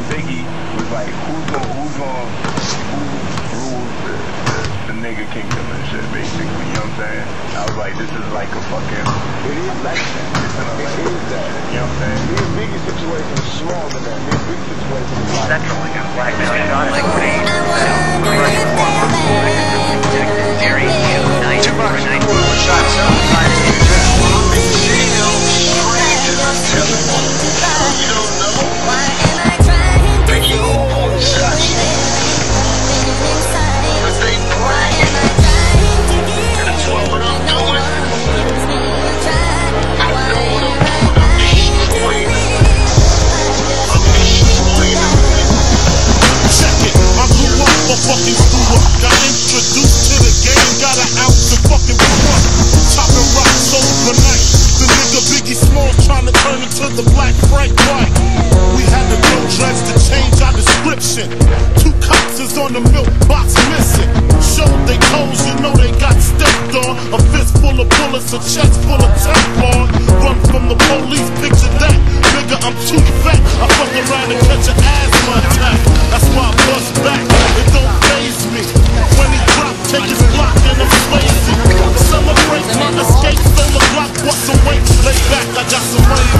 when Biggie was like, who's gonna, who's gonna, who rules the, the, the nigga kingdom and shit, basically, you know what I'm saying? I was like, this is like a fucking, It is like that. it's an It election, is that. you know what I'm saying? His biggest situation is smaller than that. His big situation is like Central against blackmail shot liquidate. Russian fucking front. Chopping rocks overnight. The nigga Biggie Smalls trying to turn into the black Frank White. We had to go dreads to change our description. Two cops is on the milk box missing. Showed they toes, you know they got stepped on. A fist full of bullets, a chest full of Teflon. Run from the police, picture that. Nigga, I'm too fat. I fuck around and catch an asthma attack. That's why I bust back. It don't faze me. When he drop, take his block and I'm bust some weight, lay back. I got some money